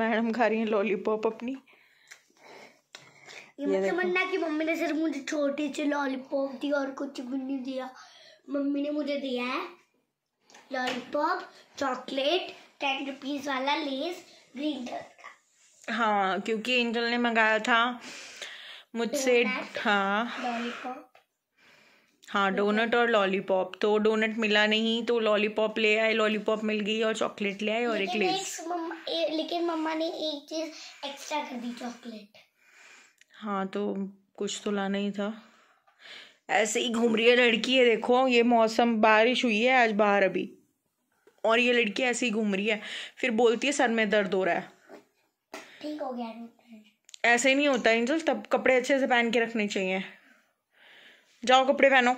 Madam खा रही है लॉलीपॉप अपनी। ये मत समझना कि मम्मी ने सिर्फ़ मुझे छोटे से लॉलीपॉप दिया और कुछ भी नहीं दिया। मम्मी ने मुझे दिया है लॉलीपॉप चॉकलेट टेन रुपीज़ वाला लेस ग्रीन कलर का। हाँ क्योंकि एंजल ने मंगाया था मुझसे हाँ। लॉलीपॉप हाँ डोनट और लॉलीपॉप तो डोनट मिला नहीं तो लॉलीपॉप ले आए लॉलीपॉप मिल गई और चॉकलेट ले आए और एक लेस ए- लेकिन मम्मा ने एक चीज़ एक्स्ट्रा कर दी चॉकलेट हाँ तो कुछ तो लाना ही था। ऐसे ही घूम रही है लड़की है देखो ये मौसम बारिश हुई है आज बाहर अभी। और ये लड़की ऐसे ही घूम रही है फिर बोलती है सर में दर्द हो रहा है। ठीक हो गया ऐसे ही नहीं होता एंजल तब कपड़े अच्छे से पहन के रखने चाहिए। जाओ कपड़े पहनो।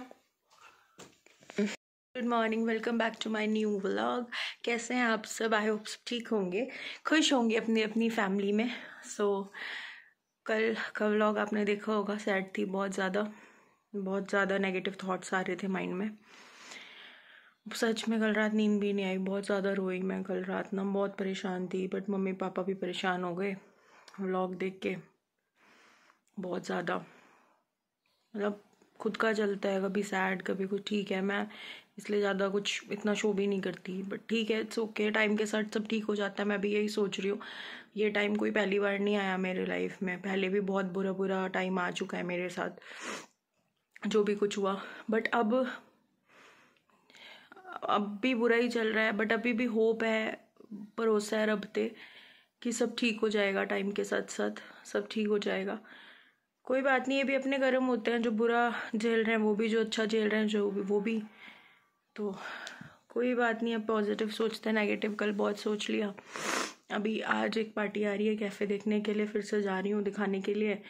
Good morning welcome back to my new vlog कैसे हैं आप सब? आई होप ठीक होंगे। खुश होंगे अपनी अपनी फैमिली में। सो so, कल का व्लॉग आपने देखा होगा सैड थी बहुत ज़्यादा। बहुत ज़्यादा नेगेटिव थॉट्स आ रहे थे माइंड में। सच में कल रात नींद भी नहीं आई। बहुत ज़्यादा रोई मैं कल रात ना। बहुत परेशान थी बट मम्मी पापा भी परेशान हो गए व्लॉग देख के। बहुत ज़्यादा। मतलब खुद का चलता है कभी सैड कभी कुछ। ठीक है मैं इसलिए ज़्यादा कुछ इतना शो भी नहीं करती। बट ठीक है इट्स ओके टाइम के साथ सब ठीक हो जाता है, मैं भी यही सोच रही हूँ। ये टाइम कोई पहली बार नहीं आया मेरे लाइफ में। पहले भी बहुत बुरा बुरा टाइम आ चुका है मेरे साथ, जो भी कुछ हुआ। बट अब अब भी बुरा ही चल रहा है बट अभी भी होप है, भरोसा है रब पे, कि सब ठीक हो जाएगा टाइम के साथ साथ, सब ठीक हो जाएगा। कोई बात नहीं, ये भी अपने कर्म होते हैं, जो बुरा झेल रहे हैं, वो भी जो अच्छा झेल रहे हैं, जो भी, वो भी तो कोई बात नहीं, अब पॉजिटिव सोचते हैं नेगेटिव कल बहुत सोच लिया। अभी आज एक पार्टी आ रही है कैफ़े देखने के लिए, फिर से जा रही हूँ दिखाने के लिए।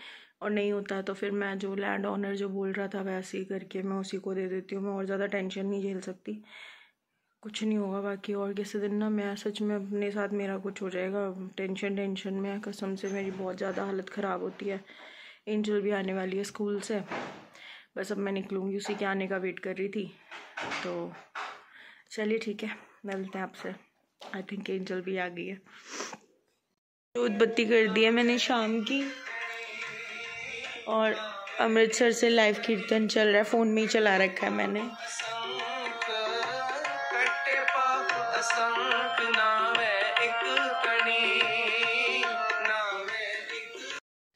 और नहीं होता तो फिर मैं जो लैंड ऑनर जो बोल रहा था वैसे ही करके मैं उसी को दे देती हूँ। मैं और ज़्यादा टेंशन नहीं झेल सकती। कुछ नहीं होगा, बाकी और किसी दिन ना मैं सच में अपने साथ मेरा कुछ हो जाएगा। टेंशन टेंशन में कसम से मेरी बहुत ज़्यादा हालत ख़राब होती है। एंजल भी आने वाली है स्कूल से। बस अब मैं निकलूँगी, उसी के आने का वेट कर रही थी। तो चलिए ठीक है, मिलते हैं आपसे। आई थिंक एंजल भी आ गई है। दूध बत्ती कर दी है मैंने शाम की। और अमृतसर से लाइव कीर्तन चल रहा है फ़ोन में ही चला रखा है मैंने।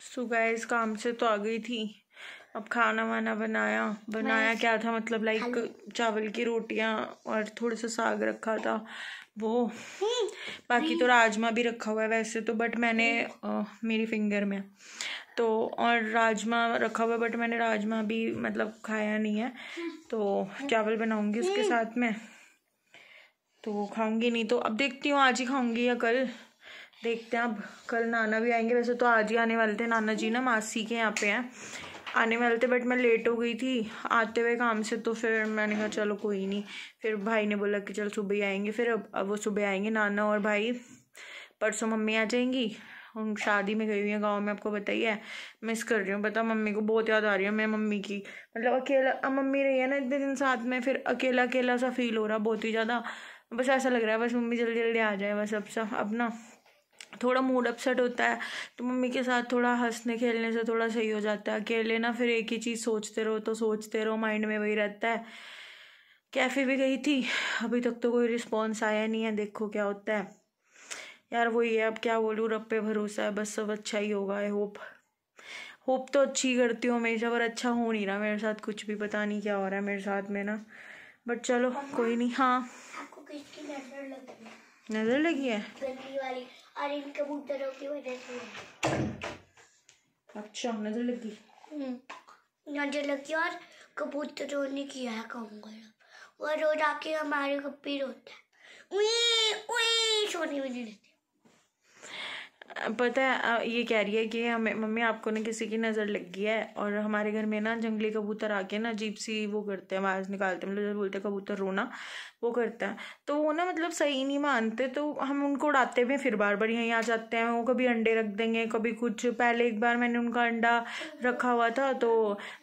सुबह so काम से तो आ गई थी। अब खाना वाना बनाया। बनाया क्या था? मतलब लाइक चावल की रोटियाँ और थोड़ा सा साग रखा था। वो। बाकी तो राजमा भी रखा हुआ है वैसे तो बट मैंने अ, मेरी फिंगर में। तो और राजमा रखा हुआ है बट मैंने राजमा भी मतलब खाया नहीं है। तो चावल बनाऊँगी उसके साथ में। तो खाऊँगी नहीं तो अब देखती हूँ आज ही खाऊँगी या कल। देखते हैं अब कल नाना भी आएँगे। वैसे तो आज ही आने वाले थे नाना जी ना मासी के यहाँ पे हैं। आने वाले थे बट मैं लेट हो गई थी। आते हुए काम से तो फिर मैंने कहा, चलो कोई नहीं। फिर भाई ने बोला कि, चल सुबह आएँगे। फिर अब अब वो सुबह आएँगे, नाना और भाई। परसों मम्मी आ जाएँगी। उन शादी में गई हुई है गाँव में, आपको बताइए मिस कर रही हूँ, पता मम्मी को बहुत याद आ रही है मैं मम्मी की। मतलब अकेला मम्मी रही है ना इतने दिन साथ में, फिर अकेला अकेला सा फील हो रहा बहुत ही ज़्यादा। बस ऐसा लग रहा है, बस मम्मी जल्दी जल्दी आ जाए, बस अब सा अब ना थोड़ा मूड अपसेट होता है तो मम्मी के साथ थोड़ा हंसने खेलने से थोड़ा सही हो जाता है। अकेले ना फिर एक ही चीज़ सोचते रहो तो सोचते रहो माइंड में वही रहता है। कैफ़े भी गई थी अभी तक तो कोई रिस्पॉन्स आया नहीं है देखो क्या होता है। यार वही है अब क्या बोलूँ रब पे भरोसा है बस सब अच्छा ही होगा आई होप होप तो अच्छी करती हूँ हमेशा पर अच्छा हो नहीं रहा मेरे साथ कुछ भी पता नहीं क्या हो रहा है मेरे साथ में ना। बट चलो कोई नहीं हाँ। आपको किसकी नज़र लग? गई नज़र लगी है? और इन कबूतरों की वजह से। अच्छा नज़र लगी। हम्म, नज़र लगी और कबूतरों ने किया है काम गलत। वो रोज आके हमारे गप्पी रोता है। उई उई सोने में नहीं पता है ये कह रही है कि हमें मम्मी आपको ना किसी की नज़र लग गई है और हमारे घर में ना जंगली कबूतर आके ना अजीब सी वो करते हैं आवाज़ निकालते हैं। मतलब जब बोलते हैं कबूतर रोना वो करता है। तो वो ना मतलब सही नहीं मानते तो हम उनको उड़ाते हुए फिर बार बार, यहीं आ जाते हैं, वो कभी अंडे रख देंगे, कभी कुछ। पहले एक बार मैंने उनका अंडा रखा हुआ था तो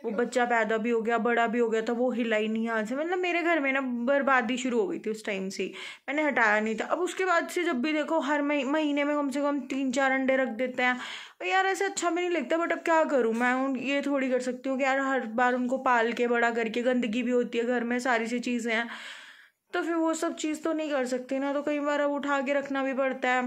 वो बच्चा पैदा भी हो गया, बड़ा भी हो गया था वो हिला ही नहीं यहाँ से। मतलब मेरे घर में ना बर्बादी शुरू हो गई थी उस टाइम से, मैंने हटाया नहीं था। अब उसके बाद से जब भी देखो, हर महीने में कम से कम तीन चार अंडे रख देते हैं। यार ऐसे अच्छा भी नहीं लगता बट अब क्या करूँ? मैं उन, ये थोड़ी कर सकती हूँ कि यार हर बार उनको पाल के, बड़ा करके, गंदगी भी होती है, घर में सारी सी चीज़ें हैं। तो फिर वो सब चीज़ तो नहीं कर सकती ना तो कई बार अब उठा के रखना भी पड़ता है।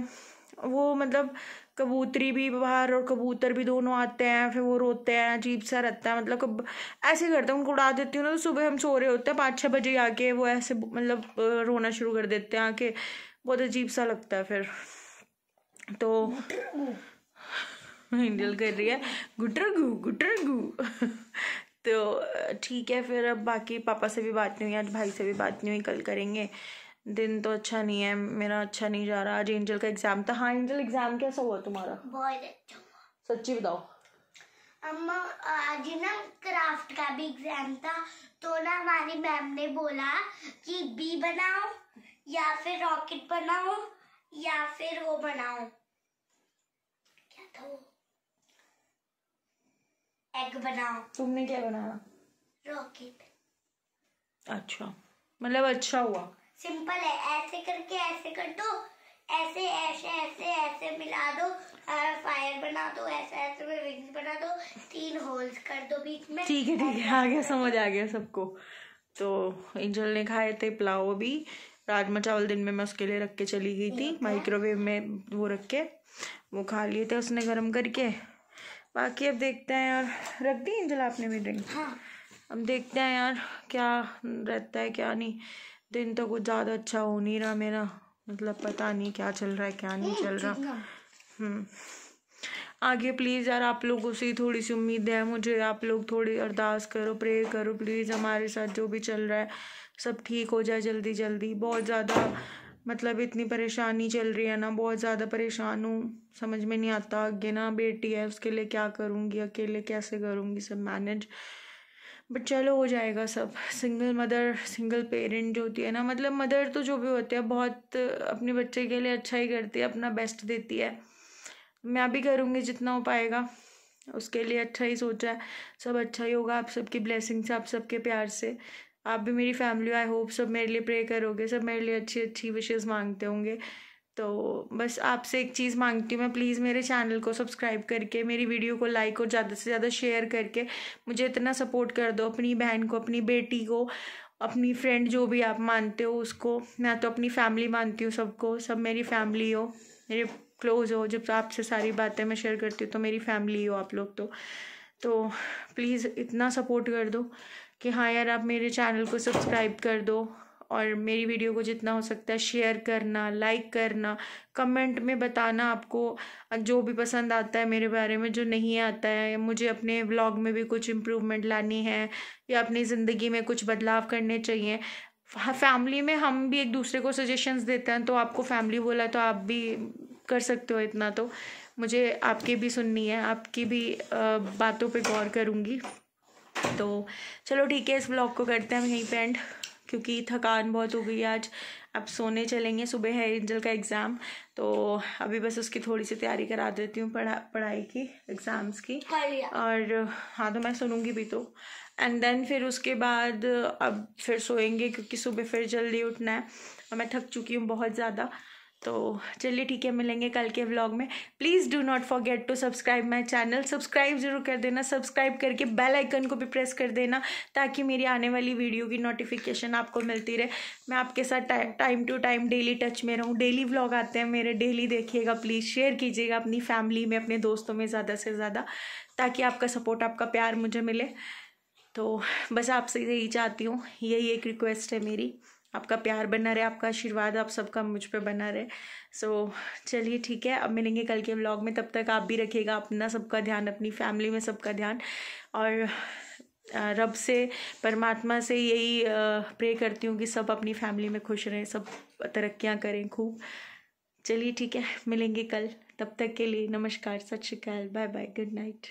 वो मतलब कबूतरी भी बाहर और कबूतर भी दोनों आते हैं फिर वो रोते हैं अजीब सा रहता है। मतलब कब ऐसे करते हैं उनको उड़ा देती हूँ ना तो सुबह हम सो रहे होते हैं पाँच छः बजे आके वो ऐसे मतलब रोना शुरू कर देते हैं आके। बहुत अजीब सा लगता है फिर। तो हैंडल कर रही है। गुटर गु गुटर गु तो ठीक है फिर अब बाकी पापा से भी बात नहीं हुई आज भाई से भी बात नहीं हुई कल करेंगे। दिन तो अच्छा नहीं है मेरा अच्छा नहीं जा रहा। आज एंजल का एग्ज़ाम था। हाँ एंजल एग्ज़ाम कैसा हुआ तुम्हारा? बहुत अच्छा सच्ची बताओ। अम्मा आज ना क्राफ्ट का भी एग्ज़ाम था तो ना हमारी मैम ने बोला कि बी बनाओ या फिर रॉकेट बनाओ या फिर वो बनाओ। क्या था वो? एग बनाओ। तुमने क्या बनाया? रॉकेट अच्छा। मतलब अच्छा हुआ। सिंपल है। ऐसे करके ऐसे कर दो ऐसे ऐसे ऐसे ऐसे मिला दो। फायर बना दो। ऐसे ऐसे में विंग्स बना दो। तीन होल्स कर दो बीच में। ठीक है ठीक है। आ गया समझ आ गया सबको। तो एंजल ने खाए थे पुलाव अभी। राजमा चावल दिन में मैं उसके लिए रख के चली गई थी। माइक्रोवेव में वो रख के। वो खा लिए थे उसने गर्म करके। बाकी अब देखते हैं यार। रख दी एंजल आपने भी ड्रिंक हाँ। अब देखते हैं यार क्या रहता है क्या नहीं। दिन तो कुछ ज़्यादा अच्छा हो नहीं रहा मेरा। मतलब पता नहीं क्या चल रहा है क्या नहीं चल रहा। हम्म। आगे प्लीज़ यार आप लोगों से थोड़ी सी उम्मीद है मुझे। आप लोग थोड़ी अरदास करो प्रे करो प्लीज़ हमारे साथ जो भी चल रहा है सब ठीक हो जाए जल्दी जल्दी बहुत ज़्यादा मतलब इतनी परेशानी चल रही है ना, बहुत ज़्यादा परेशान हूँ। समझ में नहीं आता आगे ना, बेटी है, उसके लिए क्या करूँगी, अकेले कैसे करूँगी, सब मैनेज बट चलो, हो जाएगा सब। सिंगल मदर सिंगल पेरेंट जो होती है ना मतलब मदर तो जो भी होती है, बहुत अपने बच्चे के लिए अच्छा ही करती है, अपना बेस्ट देती है। मैं भी करूँगी जितना हो पाएगा। उसके लिए अच्छा ही सोचा है। सब अच्छा ही होगा, आप सबकी ब्लेसिंग से आप सबके प्यार से। आप भी मेरी फैमिली आई होप सब मेरे लिए प्रे करोगे, सब मेरे लिए अच्छी अच्छी विशेज़ मांगते होंगे। तो बस आपसे एक चीज़ मांगती हूँ मैं प्लीज़ मेरे चैनल को सब्सक्राइब करके, मेरी वीडियो को लाइक और ज़्यादा से ज़्यादा शेयर करके, मुझे इतना सपोर्ट कर दो, अपनी बहन को, अपनी बेटी को, अपनी फ्रेंड जो भी आप मानते हो उसको। मैं तो अपनी फैमिली मानती हूँ सबको, सब मेरी फैमिली हो, मेरे क्लोज हो, जब आपसे सारी बातें मैं शेयर करती हूँ तो मेरी फैमिली हो आप लोग तो। तो प्लीज़ इतना सपोर्ट कर दो। कि हाँ यार, आप मेरे चैनल को सब्सक्राइब कर दो और मेरी वीडियो को जितना हो सकता है शेयर करना लाइक करना कमेंट में बताना आपको जो भी पसंद आता है मेरे बारे में, जो नहीं आता है। मुझे अपने व्लॉग में भी कुछ इम्प्रूवमेंट लानी है या अपनी ज़िंदगी में कुछ बदलाव करने चाहिए। फैमिली में हम भी एक दूसरे को सजेशंस देते हैं तो आपको फैमिली बोला तो आप भी कर सकते हो इतना तो। मुझे आपकी भी सुननी है, आपकी भी बातों पे गौर करूँगी। तो चलो ठीक है इस ब्लॉग को करते हैं हम यहीं पे एंड क्योंकि थकान बहुत हो गई आज। अब सोने चलेंगे सुबह है एंजल का एग्ज़ाम तो अभी बस उसकी थोड़ी सी तैयारी करा देती हूँ पढ़ा पढ़ाई की एग्ज़ाम्स की। और हाँ तो मैं सुनूँगी भी तो। एंड देन फिर उसके बाद अब फिर सोएँगे क्योंकि सुबह फिर जल्दी उठना है और मैं थक चुकी हूँ बहुत ज़्यादा। तो चलिए ठीक है, मिलेंगे कल के व्लॉग में। Please do not forget to subscribe my channel subscribe ज़रूर कर देना। सब्सक्राइब करके बेल आइकन को भी प्रेस कर देना ताकि मेरी आने वाली वीडियो की नोटिफिकेशन आपको मिलती रहे। मैं आपके साथ time to time daily touch में रहूँ। डेली व्लॉग आते हैं मेरे। डेली देखिएगा प्लीज़ शेयर कीजिएगा अपनी फैमिली में, अपने दोस्तों में ज़्यादा से ज़्यादा ताकि आपका सपोर्ट आपका प्यार मुझे मिले। तो बस आपसे यही चाहती हूँ। यही एक रिक्वेस्ट है मेरी। आपका प्यार बना रहे आपका आशीर्वाद आप सबका मुझ पर बना रहे। सो so, चलिए ठीक है अब मिलेंगे कल के व्लॉग में तब तक आप भी रखिएगा अपना सबका ध्यान अपनी फैमिली में सबका ध्यान। और रब से परमात्मा से यही प्रे करती हूँ कि सब अपनी फैमिली में खुश रहें सब तरक्कियाँ करें खूब। चलिए ठीक है मिलेंगे कल तब तक के लिए नमस्कार सत श्रीकाल बाय बाय गुड नाइट